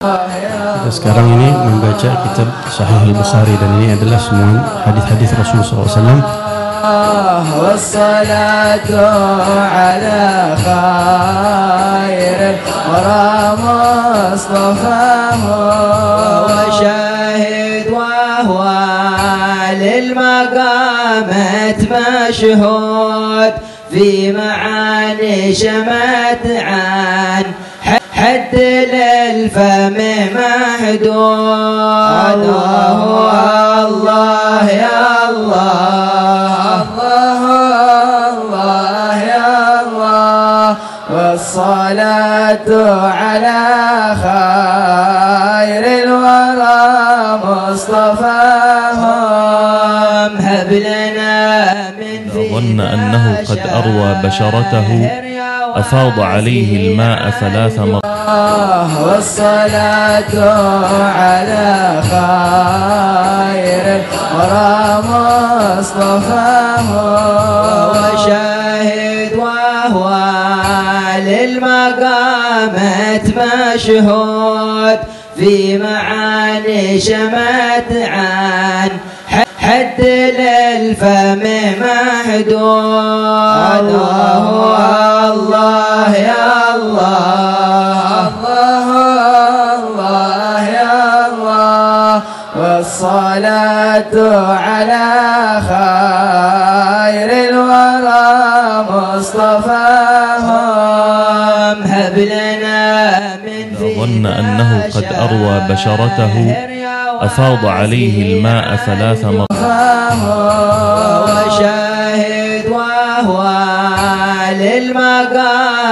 Sekarang ini membaca kitab Sahih Al-Bukhari dan ini adalah semua hadis-hadis Rasulullah SAW. والصلاة على خير الورى مصطفاه وشاهد وهو للمقامات مشهود في معاني شمت عن حد للفم محدود الله الله يا الله. الله الله يا الله. والصلاة على خير الورى مصطفاهم. هب لنا من ظن أنه قد أروى بشرته. أفاض عليه الماء ثلاث مرات. والصلاة على خير الورى مصطفاه وشاهد وهو للمقامات مشهود في معاني شمت عن حد للفم محدود الله يا والصلاة على خير الورى مصطفاهم هب لنا من ظن أنه قد أروى بشرته أفاض عليه الماء ثلاث مرات. وشاهد وهو للمقام.